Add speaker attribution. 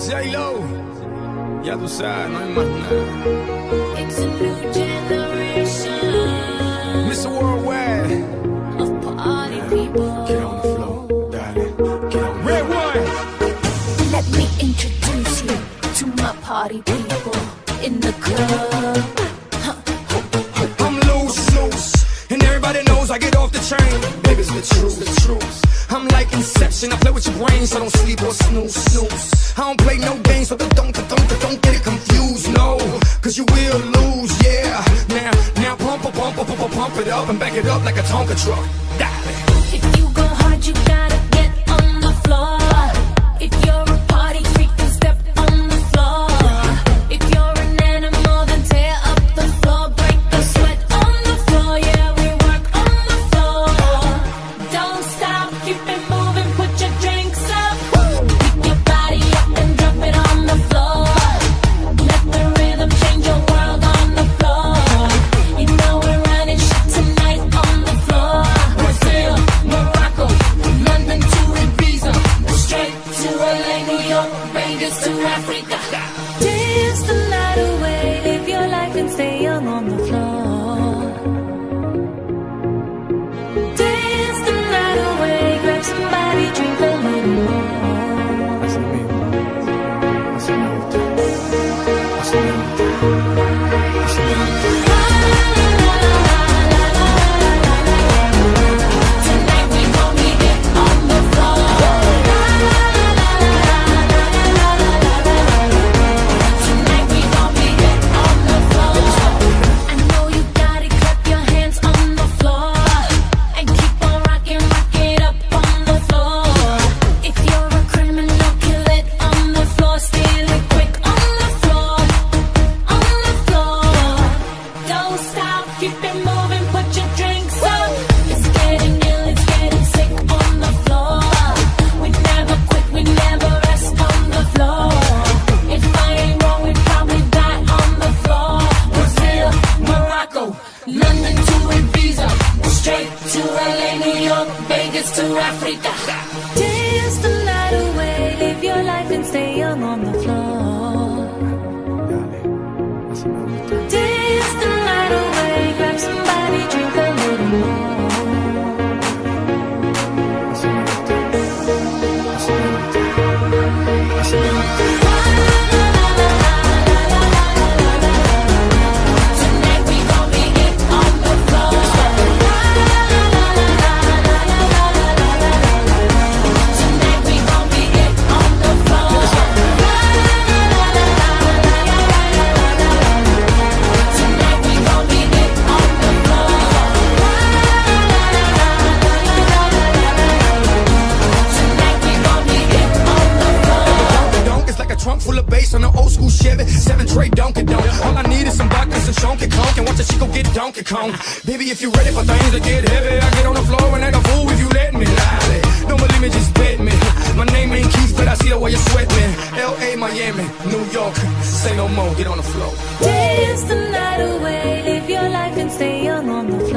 Speaker 1: J-Lo, ya tú sabes, no hay más nada.
Speaker 2: It's a new generation.
Speaker 1: Mr. Worldwide.
Speaker 2: Of party people.
Speaker 1: Get on the floor, darling. Get on Red one.
Speaker 2: Let me introduce you to my party people in the club.
Speaker 1: I'm loose, loose, and everybody knows I get off the train. Baby's the truth, the truth. I'm like Inception, I play with your brain, so don't sleep or snooze, snooze. I don't play no games, so don't, don't, don't, don't get it confused, no. Cause you will lose, yeah. Now, now pump, pump, pump, pump, pump it up and back it up like a Tonka truck. Dolly.
Speaker 2: If you go hard, you got Rangers to Africa. Dance the night away, live your life and stay young on the floor. Africa. Dance the baby. Seven tray
Speaker 1: Donkey Kong. All I need is some vodka, some Donkey Kong,
Speaker 2: and watch a chico get Donkey Kong. Baby, if you're ready for things to get heavy, I get on the floor and act a fool if you let me. Lively, don't believe me, just bet me. My name ain't Keith, but I see the way you sweat me. L.A., Miami, New York, say no more, get on the floor. Dance the night away, live your life and stay young
Speaker 1: on the floor.